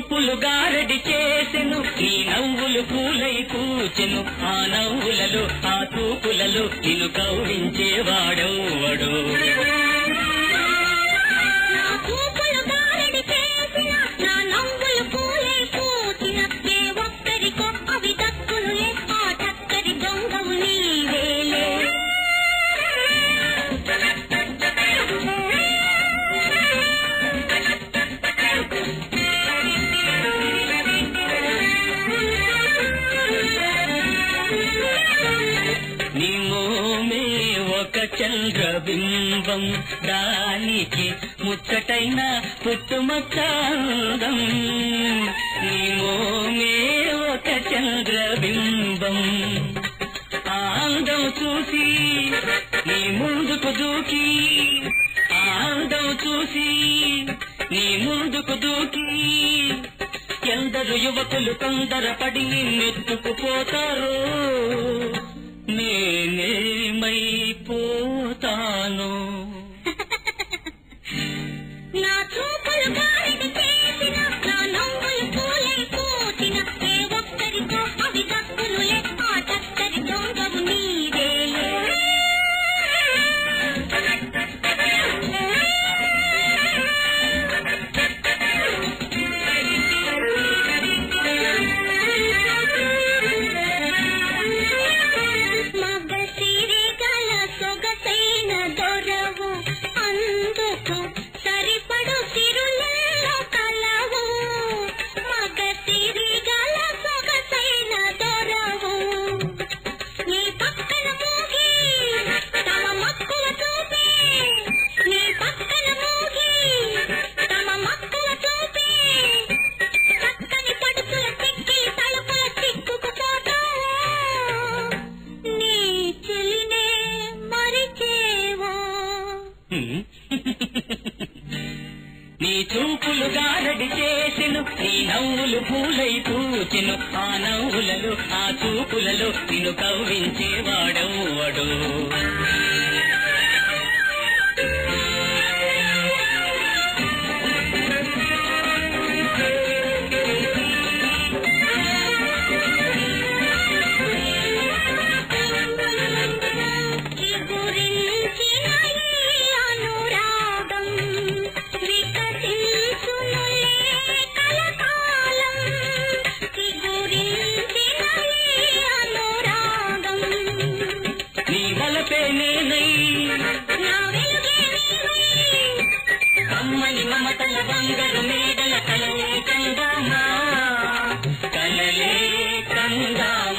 చూపులు గారడి చేసెను. నీ నవ్వులు పూలై కూచెను. ఆ నవ్వులలో ఆ చూపులలో నిన్ను కౌరించేవాడెవ్వడు ఒక చంద్రబింబం దానికి ముచ్చటైన పుట్టుమచ్చాందం. నీ మోమే ఒక చంద్రబింబం ఆ చూసి నీ ముందుకు దూకి ఆందం చూసి నీ ముందుకు దూకి. ఎందరు యువకులు తొందరపడి నెత్తుకుపోతారు నేనేమైపోతాను నా నీ చూపులు గారడి చేసెను నీ నవ్వులు పూలై పూచెను ఆ నవ్వులలో ఆ చూపులలో నిన్ను కవ్వించేవాడెవ్వడు. వెలుపే నేనై నా వెలుగే నీవై అమ్మని మమతల బంగారు మేడల కలలే కందామా కలలే కందామా